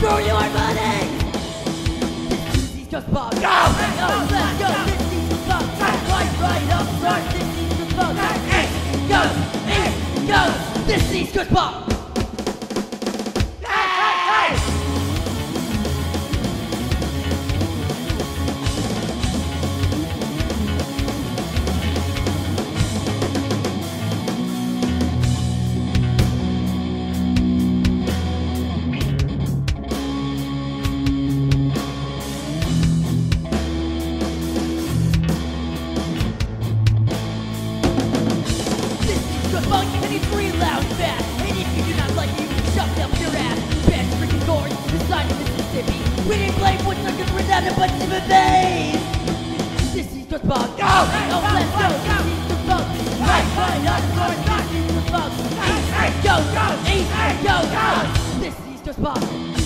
Throw your money! This is just pop. Go! Go! Left, go! This is just pop. Right, right, up, right. This is just pop. Go! East, go! This is just pop. Good funk and it's real loud fast. And if you do not like it, you can shove up your ass. Best freaking gory, the side of Mississippi. We didn't play Woodsuckers without a bunch of bass. This is good funk. Go! Oh, let's go. This is good funk. Right, right, up north. This is good funk. East, go, go, east, go, go. This is good funk.